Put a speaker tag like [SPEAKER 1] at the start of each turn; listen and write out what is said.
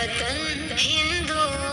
[SPEAKER 1] Watan Hindu